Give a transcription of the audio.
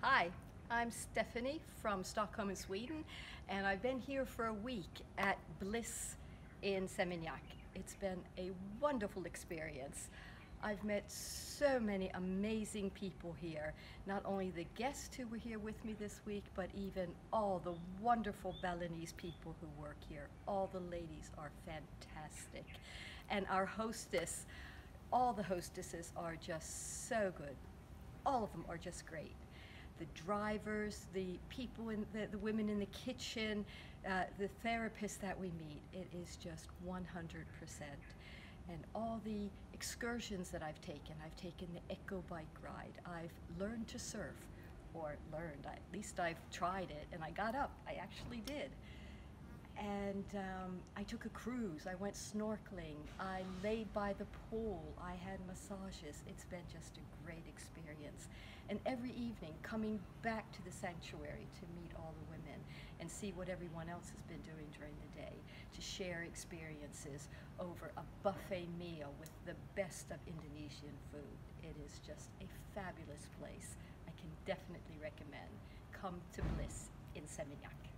Hi, I'm Stephanie from Stockholm in Sweden, and I've been here for a week at Bliss in Seminyak. It's been a wonderful experience. I've met so many amazing people here. Not only the guests who were here with me this week, but even all the wonderful Balinese people who work here. All the ladies are fantastic. And our hostess, all the hostesses are just so good. All of them are just great. The drivers, the people in the, the women in the kitchen, uh, the therapists that we meet, it is just 100% and all the excursions that I've taken. I've taken the eco bike ride. I've learned to surf, or learned, at least I've tried it, and I got up. I actually did. And um, I took a cruise. I went snorkeling. I laid by the pool. I had massages. It's been just a great experience. And every evening, coming back to the sanctuary to meet all the women and see what everyone else has been doing during the day, to share experiences over a buffet meal with the best of Indonesian food. It is just a fabulous place. I can definitely recommend. Come to Bliss in Seminyak.